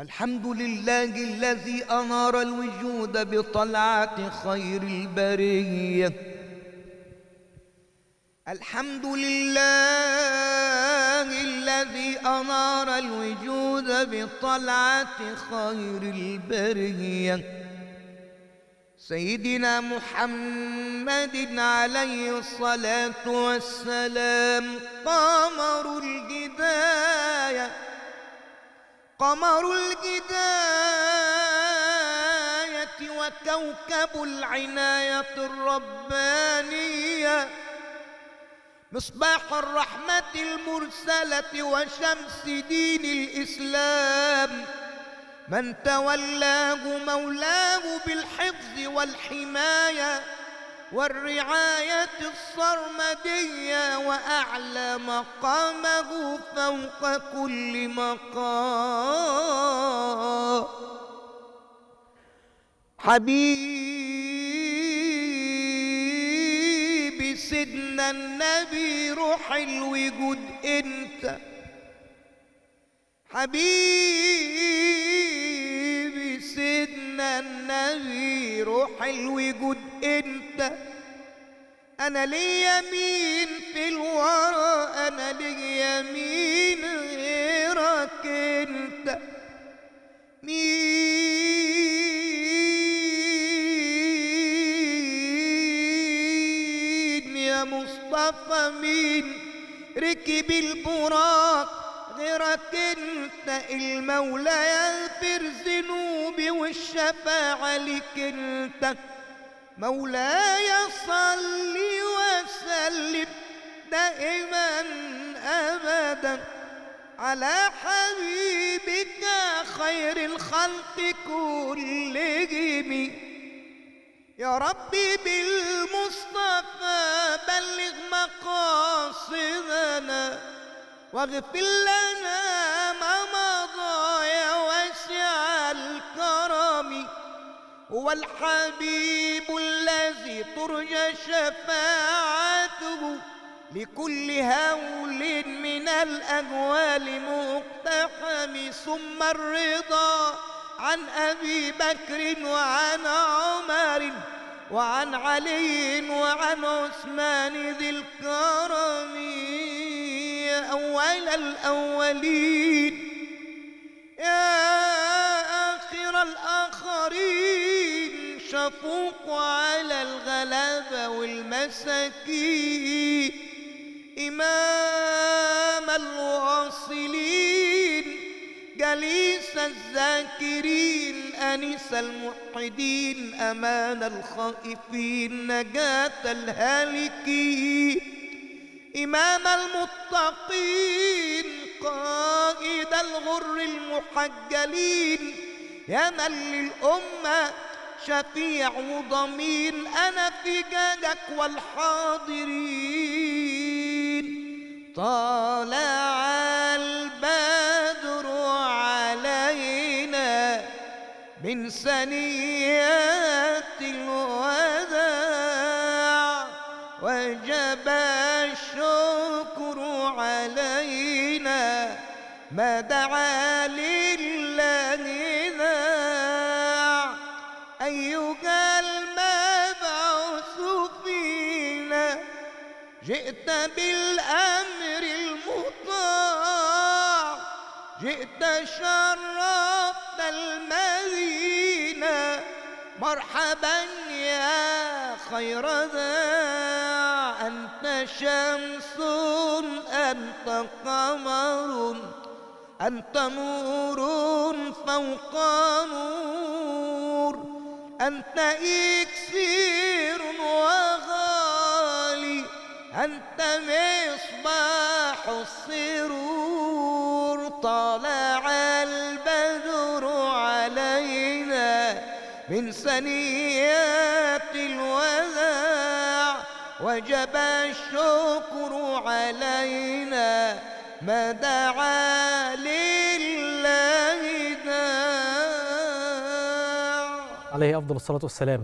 الحمد لله الذي أنار الوجود بطلعة خير البرية. الحمد لله الذي أنار الوجود بطلعة خير البرية. سيدنا محمد عليه الصلاة والسلام قمر الجداية قمر الجداية وكوكب العناية الربانية. مصباح الرحمة المرسلة وشمس دين الإسلام. من تولاه مولاه بالحفظ والحماية. والرعاية الصرمدية وأعلى مقامه فوق كل مقام. حبيبي سيدنا النبي روح الوجود انت. حبيبي روح الوجود انت. أنا لي يمين في الورى أنا لي يمين غيرك انت. مين يا مصطفى؟ مين ركب البراق؟ انت المولى يغفر ذنوبي والشفاعة لك انت. مولاي صل وسلم دائما أبدا على حبيبك خير الخلق كلهم. يا ربي بالمصطفى بلغ مقاصدنا. واغفر لنا ما مضى يا واسع الكرم. هو الحبيب الذي ترجى شفاعته. لكل هول من الأهوال مقتحم. ثم الرضا عن أبي بكر وعن عمر وعن علي وعن عثمان ذي الكرم. أول الأولين. يا آخر الآخرين شفوق على الغلابة والمساكين. إمام الواصلين جليس الذاكرين. أنيس الموحدين أمان الخائفين نجاة الهالكين. إمام المتقين قائد الغر المحجلين. يا من للأمة شفيع وضمين أنا في جادك والحاضرين. طالع البدر علينا من سنيات الوداع وجب ما دعا لله ذاع أيها المبعوث فينا جئت بالأمر المطاع جئت شرفت المدينة. مرحبا يا خير ذا أنت شمس أنت قمر؟ أنت نور فوق نور أنت إكسير وغالي أنت مصباح السرور. طلع البدر علينا من سنيات الوداع وجب الشكر علينا ما دعا عليه أفضل الصلاة والسلام.